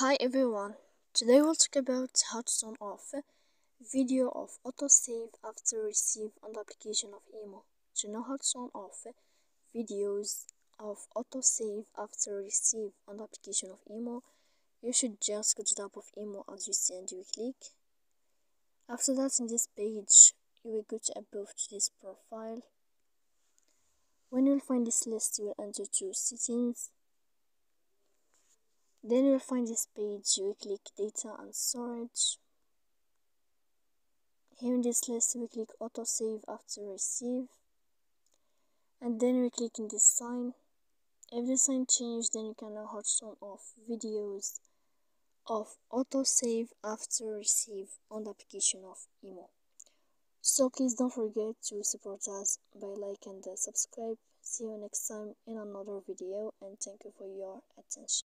Hi everyone, today we'll talk about how to turn off video of autosave after receive on the application of Imo. To know how to turn off videos of autosave after receive on the application of Imo, you should just go to the app of Imo as you see and you click. After that in this page, you will go to above to this profile. When you'll find this list, you will enter to settings then you'll find this page you click data and storage. Here in this list we click auto save after receive. And then we click in this sign if the sign change then you can now hot turn off videos of auto save after receive on the application of imo so please don't forget to support us by like and subscribe. See you next time in another video and thank you for your attention